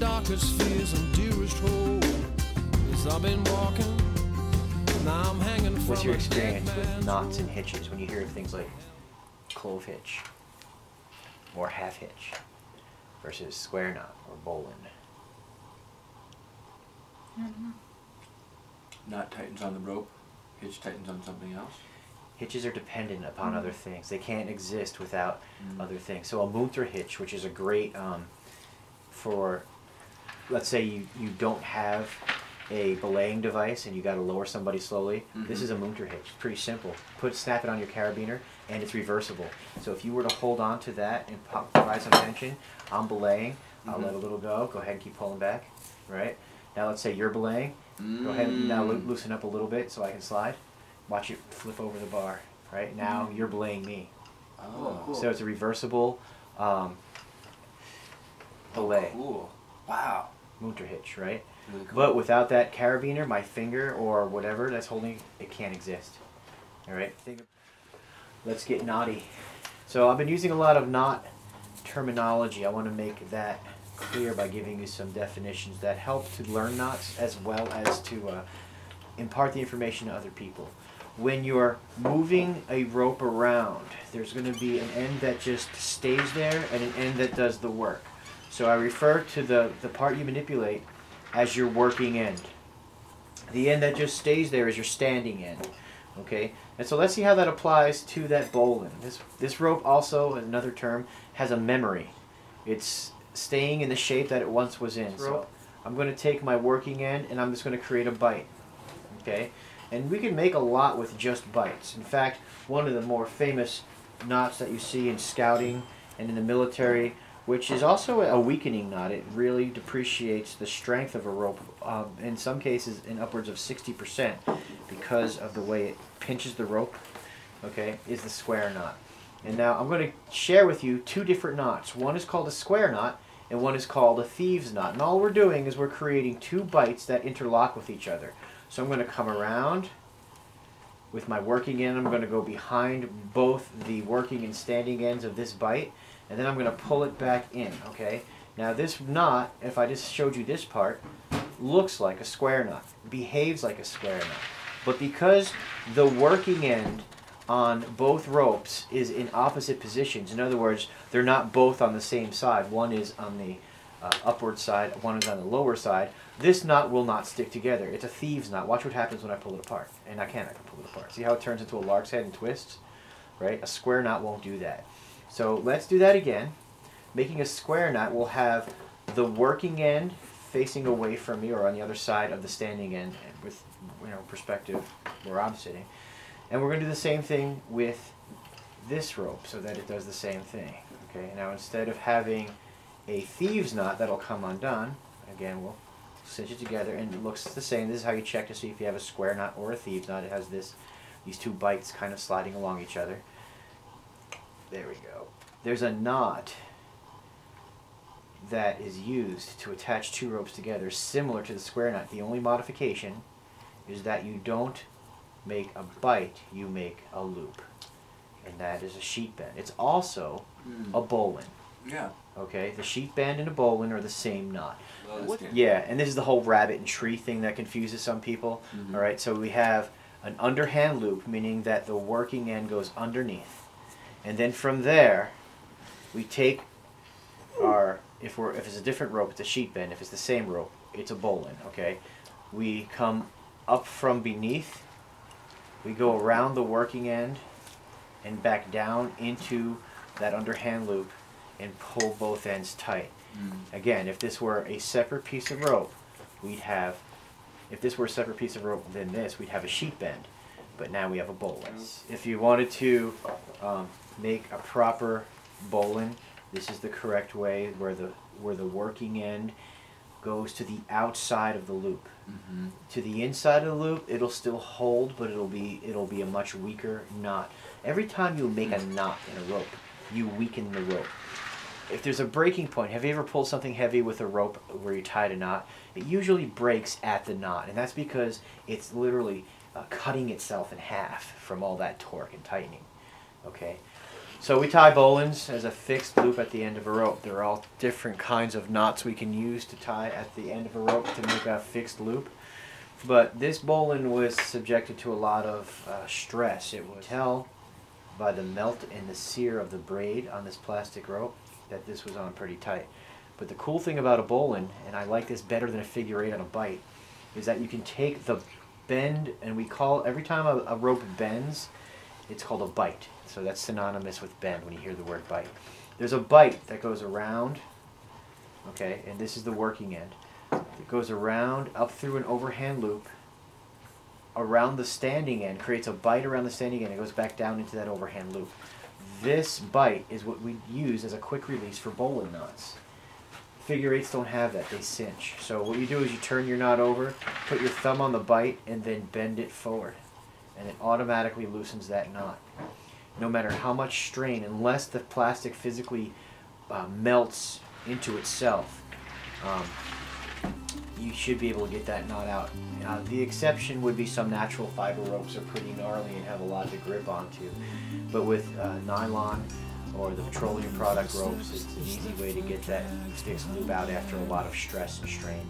darkest fears and dearest hope. As I've been walking, now I'm hanging from What's your experience with knots and hitches when you hear of things like clove hitch or half hitch versus square knot or bowline? Knot tightens on the rope, hitch tightens on something else. Hitches are dependent upon other things. They can't exist without Mm. other things. So a Munter hitch, which is a great um, for, let's say you, you don't have a belaying device and you got to lower somebody slowly. This Mhm. is a Munter hitch. It's pretty simple. Put snap it on your carabiner and it's reversible. So if you were to hold on to that and pop, provide some tension, I'm belaying. I'll Mhm. let a little go. Go ahead and keep pulling back. Right. Now let's say you're belaying. Go ahead and now loo- Mm. loosen up a little bit so I can slide. Watch it flip over the bar. Right now you're belaying me. Oh, cool. So it's a reversible um, belay, Cool. Wow. Munter hitch, right? Really cool. But without that carabiner, my finger or whatever that's holding it can't exist. All right. Let's get knotty. So I've been using a lot of knot terminology. I want to make that clear by giving you some definitions that help to learn knots as well as to uh, impart the information to other people. When you're moving a rope around, there's going to be an end that just stays there and an end that does the work. So I refer to the, the part you manipulate as your working end. The end that just stays there is your standing end. Okay? And so let's see how that applies to that bowline. This this rope also, another term, has a memory. It's staying in the shape that it once was in. So I'm going to take my working end and I'm just going to create a bite. Okay? And we can make a lot with just bites. In fact, one of the more famous knots that you see in scouting and in the military, which is also a weakening knot, it really depreciates the strength of a rope, um, in some cases in upwards of 60% because of the way it pinches the rope, okay, is the square knot. And now I'm going to share with you two different knots. One is called a square knot, and one is called a thieves knot. And all we're doing is we're creating two bites that interlock with each other. So I'm going to come around with my working end. I'm going to go behind both the working and standing ends of this bite, and then I'm going to pull it back in, okay? Now this knot, if I just showed you this part, looks like a square knot, behaves like a square knot. But because the working end on both ropes is in opposite positions, in other words, they're not both on the same side. One is on the uh, upward side, one is on the lower side. This knot will not stick together. It's a thieves knot. Watch what happens when I pull it apart. And I can, I can pull it apart. See how it turns into a lark's head and twists? Right? A square knot won't do that. So let's do that again. Making a square knot, we'll have the working end facing away from me or on the other side of the standing end with you know perspective where I'm sitting. And we're going to do the same thing with this rope so that it does the same thing. Okay, now instead of having a thieves knot that'll come undone, again we'll cinch it together and it looks the same. This is how you check to see if you have a square knot or a thieves knot. It has this these two bites kind of sliding along each other. There we go. There's a knot that is used to attach two ropes together similar to the square knot. The only modification is that you don't make a bite, you make a loop. And that is a sheet bend. It's also Mm. a bowline. Yeah. Okay, the sheet bend and a bowline are the same knot. Well, that's What- good. Yeah, and this is the whole rabbit and tree thing that confuses some people. Mhm. All right, so we have an underhand loop, meaning that the working end goes underneath, and then from there, we take our if we're if it's a different rope, it's a sheet bend. If it's the same rope, it's a bowline. Okay, we come up from beneath. We go around the working end, and back down into that underhand loop, and pull both ends tight. Mm. Again, if this were a separate piece of rope, we'd have, if this were a separate piece of rope than this, we'd have a sheet bend. But now we have a bowline. If you wanted to um, make a proper bowline, this is the correct way where the where the working end goes to the outside of the loop. Mm-hmm. To the inside of the loop, it'll still hold, but it'll be it'll be a much weaker knot. Every time you make a knot in a rope, you weaken the rope if there's a breaking point, have you ever pulled something heavy with a rope where you tied a knot? It usually breaks at the knot, and that's because it's literally uh, cutting itself in half from all that torque and tightening. Okay, So we tie bowlines as a fixed loop at the end of a rope. There are all different kinds of knots we can use to tie at the end of a rope to make a fixed loop. But this bowline was subjected to a lot of uh, stress. It would tell by the melt and the sear of the braid on this plastic rope that this was on pretty tight. But the cool thing about a bowline, and I like this better than a figure eight on a bite, is that you can take the bend, and we call every time a, a rope bends, it's called a bite. So that's synonymous with bend when you hear the word bite. There's a bite that goes around, okay, and this is the working end. It goes around, up through an overhand loop, around the standing end, creates a bite around the standing end, it goes back down into that overhand loop. This bite is what we use as a quick release for bowline knots. Figure eights don't have that, they cinch. So what you do is you turn your knot over, put your thumb on the bite, and then bend it forward. And it automatically loosens that knot. No matter how much strain, unless the plastic physically uh, melts into itself, um, you should be able to get that knot out. Uh, the exception would be some natural fiber ropes are pretty gnarly and have a lot to grip onto. But with uh, nylon or the petroleum product ropes, it's an easy way to get that fixed loop out after a lot of stress and strain.